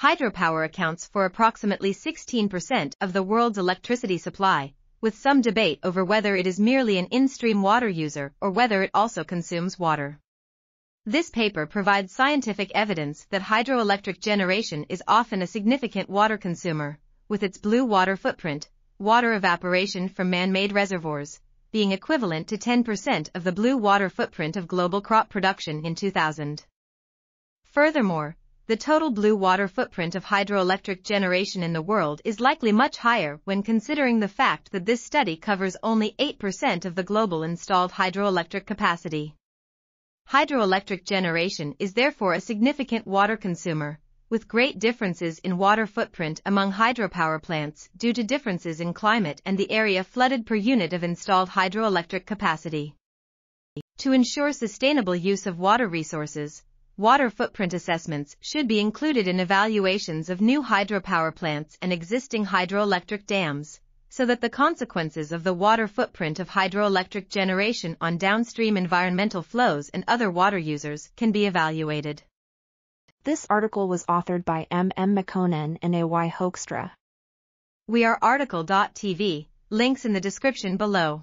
hydropower accounts for approximately 16% of the world's electricity supply, with some debate over whether it is merely an in-stream water user or whether it also consumes water. This paper provides scientific evidence that hydroelectric generation is often a significant water consumer, with its blue water footprint, water evaporation from man-made reservoirs, being equivalent to 10% of the blue water footprint of global crop production in 2000. Furthermore, the total blue water footprint of hydroelectric generation in the world is likely much higher when considering the fact that this study covers only 8% of the global installed hydroelectric capacity. Hydroelectric generation is therefore a significant water consumer, with great differences in water footprint among hydropower plants due to differences in climate and the area flooded per unit of installed hydroelectric capacity. To ensure sustainable use of water resources, water footprint assessments should be included in evaluations of new hydropower plants and existing hydroelectric dams, so that the consequences of the water footprint of hydroelectric generation on downstream environmental flows and other water users can be evaluated. This article was authored by M. M. Mekonnen and A. Y. Hoekstra. We are RTCL.TV, links in the description below.